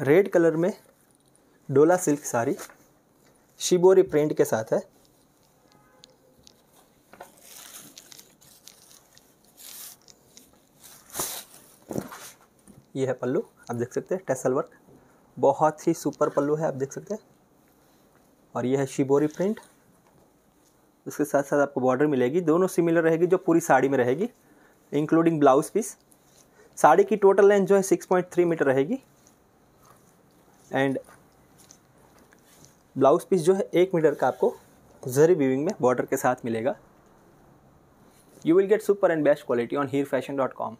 Red colour में डोला silk sari, shibori print के साथ है। ये है पल्लू, आप देख सकते हैं, टेसल वर्क। बहुत ही सुपर पल्लू है, आप देख सकते हैं। और यह है शिबोरी प्रिंट। उसके साथ साथ आपको बॉर्डर मिलेगी, दोनों सिमिलर रहेगी, जो पूरी साड़ी में रहेगी इंक्लूडिंग ब्लाउज पीस साड़ी की टोटल लेंथ जो है सिक्स पॉइंट थ्री मीटर रहेगी। एंड ब्लाउज पीस जो है, एक मीटर का आपको जरी वीविंग में बॉर्डर के साथ मिलेगा। You will get super and best quality on Heer fashion dot com